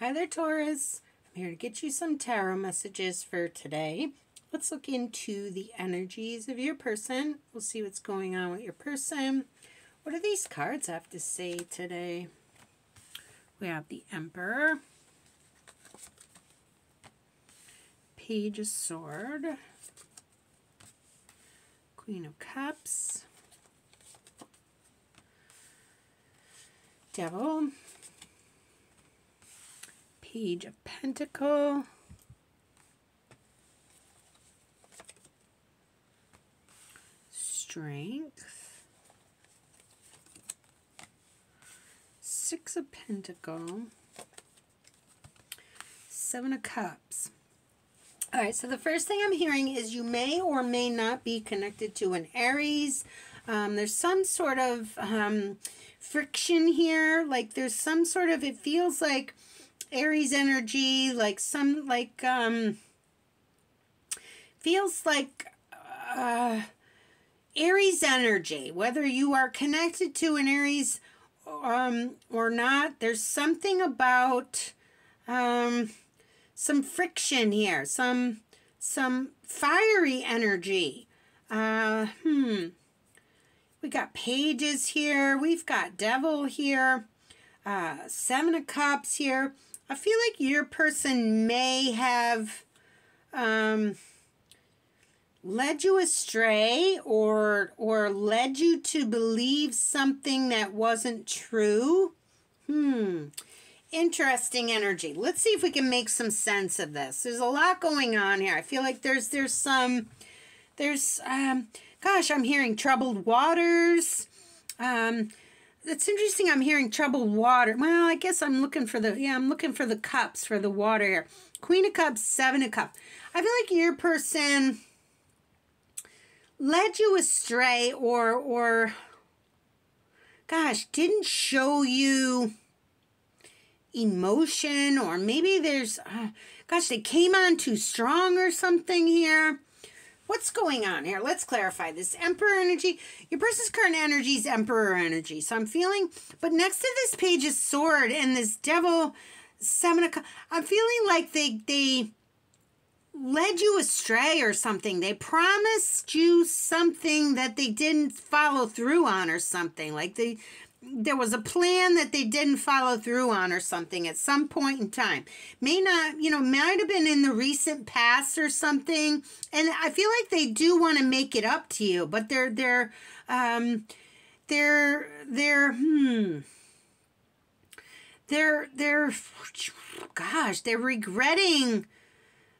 Hi there, Taurus. I'm here to get you some tarot messages for today. Let's look into the energies of your person. We'll see what's going on with your person. What do these cards have to say today? We have the Emperor, Page of Sword, Queen of Cups, Devil, Page of Pentacle, Strength, Six of Pentacle, Seven of Cups. All right, so the first thing I'm hearing is you may or may not be connected to an Aries. Um, there's some sort of um, friction here. Like there's some sort of, it feels like Aries energy, like some, like, um, feels like, uh, Aries energy, whether you are connected to an Aries um, or not, there's something about, um, some friction here, some, some fiery energy. Uh, hmm. We got pages here. We've got devil here. Uh, seven of cups here. I feel like your person may have um, led you astray or or led you to believe something that wasn't true. Hmm. Interesting energy. Let's see if we can make some sense of this. There's a lot going on here. I feel like there's there's some there's um Gosh, I'm hearing troubled waters. Um, it's interesting I'm hearing troubled water. Well, I guess I'm looking for the, yeah, I'm looking for the cups for the water here. Queen of Cups, Seven of Cups. I feel like your person led you astray or, or, gosh, didn't show you emotion or maybe there's, uh, gosh, they came on too strong or something here. What's going on here? Let's clarify this. Emperor energy. Your person's current energy is Emperor energy. So I'm feeling, but next to this page is Sword and this Devil Seven I'm feeling like they, they led you astray or something. They promised you something that they didn't follow through on or something. Like they, there was a plan that they didn't follow through on or something at some point in time. May not, you know, might have been in the recent past or something. And I feel like they do want to make it up to you, but they're they're um they're they're hmm they're they're gosh, they're regretting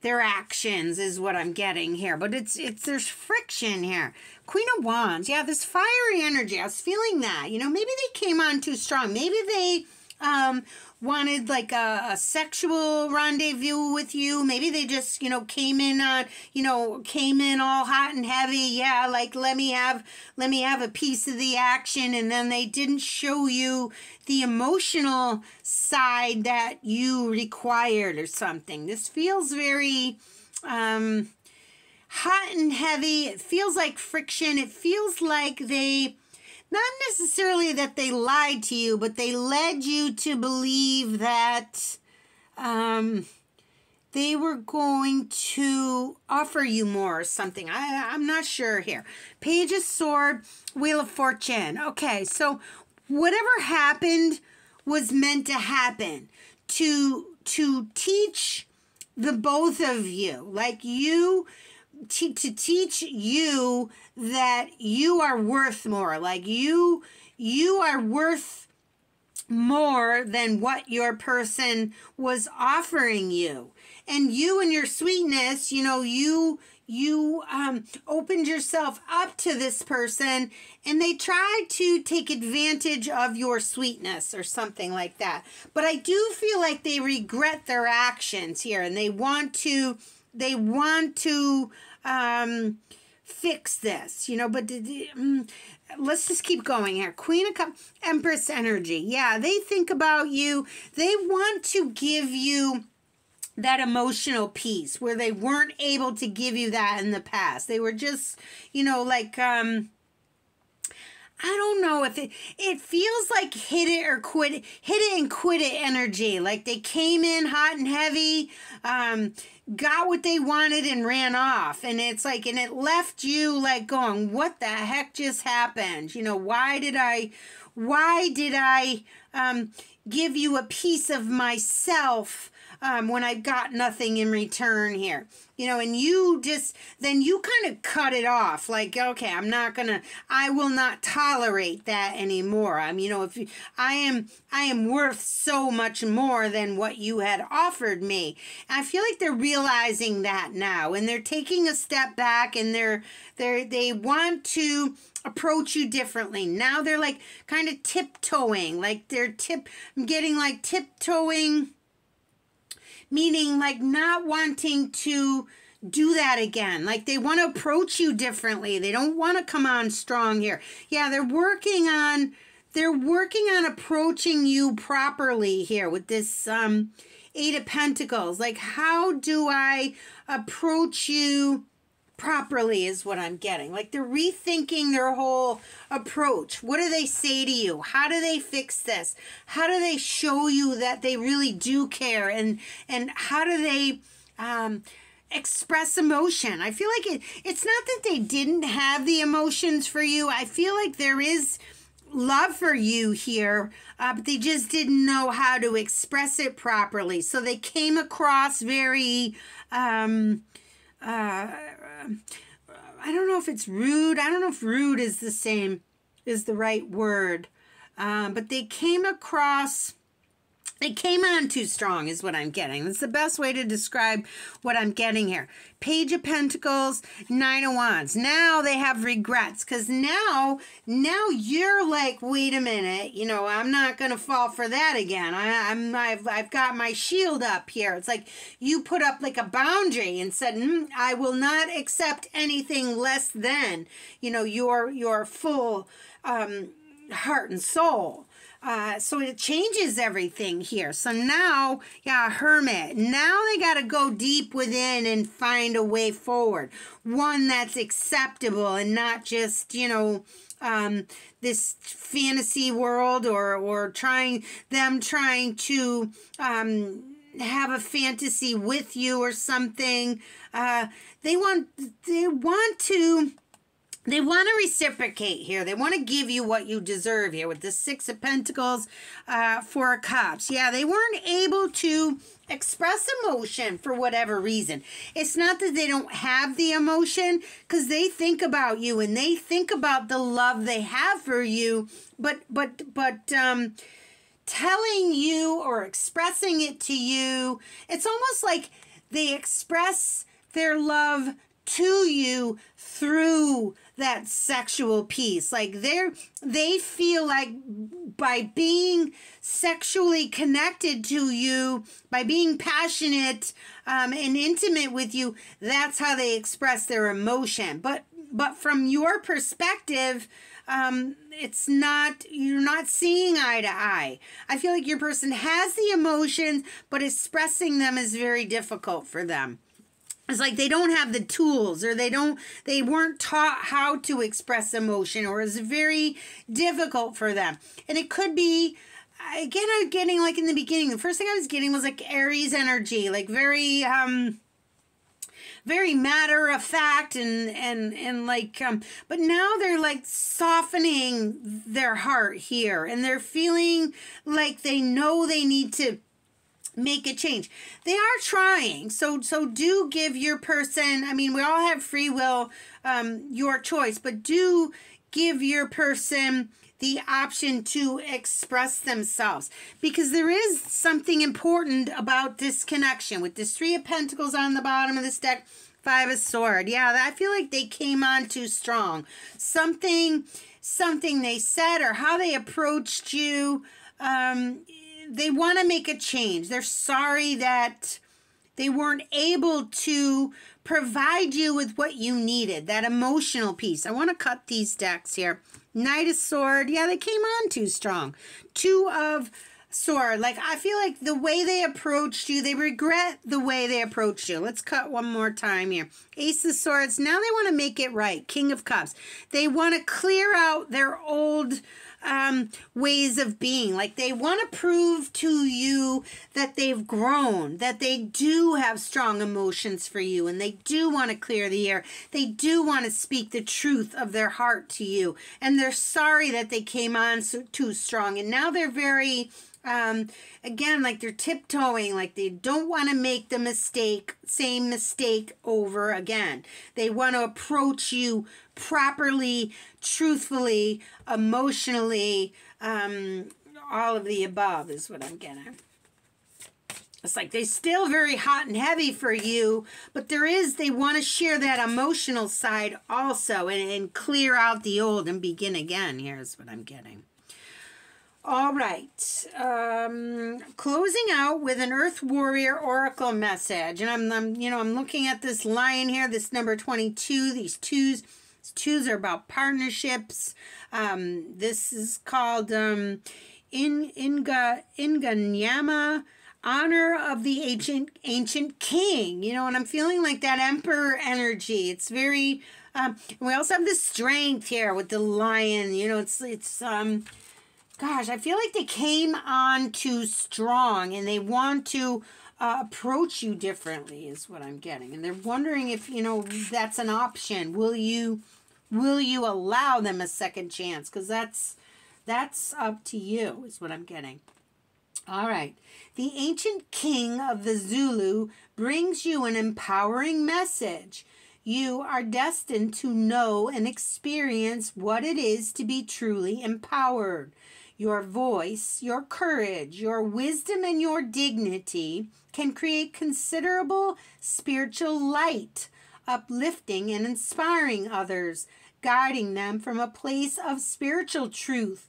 their actions is what I'm getting here. But it's it's there's friction here. Queen of Wands, yeah, this fiery energy. I was feeling that. You know, maybe they came on too strong. Maybe they um wanted like a, a, sexual rendezvous with you. Maybe they just, you know, came in on, you know, came in all hot and heavy. Yeah, like let me have let me have a piece of the action and then they didn't show you the emotional side that you required or something. This feels very um hot and heavy. It feels like friction. It feels like they not necessarily that they lied to you, but they led you to believe that um, they were going to offer you more or something. I, I'm not sure here. Page of Sword, Wheel of Fortune. Okay, so whatever happened was meant to happen to to teach the both of you. Like you to, to teach you that you are worth more. Like you you are worth more than what your person was offering you. And you and your sweetness you know you you um, opened yourself up to this person and they tried to take advantage of your sweetness or something like that. But i do feel like they regret their actions here and they want to they want to um, fix this, you know, but um, let's just keep going here. Queen of Cups, Empress energy. Yeah, they think about you. They want to give you that emotional piece where they weren't able to give you that in the past. They were just, you know, like um I don't know if it it feels like hit it or quit it, hit it and quit it energy. Like they came in hot and heavy, um, got what they wanted and ran off. And it's like and it left you like going, What the heck just happened? You know, why did I why did I um give you a piece of myself? Um, when I've got nothing in return here. You know, and you just, then you kind of cut it off. Like, okay, I'm not going to, I will not tolerate that anymore. I'm, you know, if you, I am, I am worth so much more than what you had offered me. I feel like they're realizing that now and they're taking a step back and they're, they're, they want to, approach you differently. Now they're like kind of tiptoeing, like they're tip getting like tiptoeing meaning like not wanting to do that again. Like they want to approach you differently. They don't want to come on strong here. Yeah, they're working on they're working on approaching you properly here with this um Eight of Pentacles. Like how do I approach you properly is what I'm getting. Like they're rethinking their whole approach. What do they say to you? How do they fix this? How do they show you that they really do care? And and how do they um, express emotion? I feel like it, it's not that they didn't have the emotions for you. I feel like there is love for you here, uh, but they just didn't know how to express it properly. So they came across very um, uh, I don't know if it's rude. I don't know if rude is the same, is the right word. Um, but they came across it came on too strong, is what I'm getting. That's the best way to describe what I'm getting here. Page of Pentacles, Nine of Wands. Now they have regrets because now, now you're like, wait a minute, you know, I'm not going to fall for that again. I, I'm, I've, I've got my shield up here. It's like you put up like a boundary and said, mm, I will not accept anything less than, you know, your, your full um, heart and soul. Uh, so it changes everything here. So now, yeah, hermit. Now they got to go deep within and find a way forward. One that's acceptable and not just, you know, um, this fantasy world or, or trying, them trying to, um, have a fantasy with you or something. Uh, they want, they want to, they want to reciprocate here. They want to give you what you deserve here with the Six of Pentacles, uh, Four Cups. Yeah, they weren't able to express emotion for whatever reason. It's not that they don't have the emotion because they think about you and they think about the love they have for you, but but but um telling you or expressing it to you, it's almost like they express their love to you that sexual piece like they're they feel like by being sexually connected to you by being passionate um, and intimate with you that's how they express their emotion. But but from your perspective um, it's not you're not seeing eye to eye. I feel like your person has the emotions but expressing them is very difficult for them it's like they don't have the tools or they don't they weren't taught how to express emotion or it's very difficult for them. And it could be again i'm getting like in the beginning the first thing i was getting was like aries energy like very um very matter of fact and and and like um but now they're like softening their heart here and they're feeling like they know they need to make a change. They are trying. So so do give your person, I mean, we all have free will, um, your choice, but do give your person the option to express themselves because there is something important about this connection with this three of pentacles on the bottom of this deck five of sword yeah i feel like they came on too strong something something they said or how they approached you um they want to make a change. They're sorry that they weren't able to provide you with what you needed, that emotional piece. I want to cut these decks here. Knight of Sword. Yeah, they came on too strong. Two of sword. Like I feel like the way they approached you, they regret the way they approached you. Let's cut one more time here. Ace of Swords. Now they want to make it right. King of Cups. They want to clear out their old um, ways of being. Like they want to prove to you that they've grown, that they do have strong emotions for you, and they do want to clear the air. They do want to speak the truth of their heart to you. And they're sorry that they came on so, too strong. And now they're very um, again, like they're tiptoeing, like they don't want to make the mistake, same mistake over again. They want to approach you properly, truthfully, emotionally, um, all of the above is what I'm getting. It's like they still very hot and heavy for you, but there is, they want to share that emotional side also and, and clear out the old and begin again. Here's what I'm getting. All right. Um, closing out with an Earth Warrior Oracle message. And I'm, I'm, you know, I'm looking at this line here, this number 22, these twos. These twos are about partnerships. Um, this is called um, In, Inga, Inganyama, honor of the ancient ancient king. You know, and I'm feeling like that emperor energy. It's very um, we also have the strength here with the lion. You know, it's it's um gosh, I feel like they came on too strong and they want to uh, approach you differently is what I'm getting. And they're wondering if, you know, that's an option. Will you will you allow them a second chance? Because that's that's up to you is what I'm getting. All right. The ancient king of the Zulu brings you an empowering message. You are destined to know and experience what it is to be truly empowered. Your voice, your courage, your wisdom, and your dignity can create considerable spiritual light, uplifting and inspiring others, guiding them from a place of spiritual truth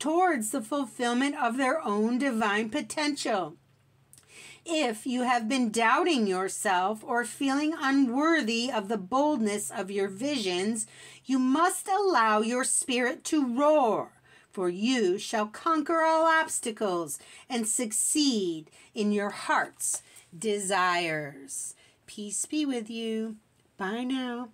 towards the fulfillment of their own divine potential. If you have been doubting yourself or feeling unworthy of the boldness of your visions, you must allow your spirit to roar for you shall conquer all obstacles and succeed in your heart's desires. Peace be with you. Bye now.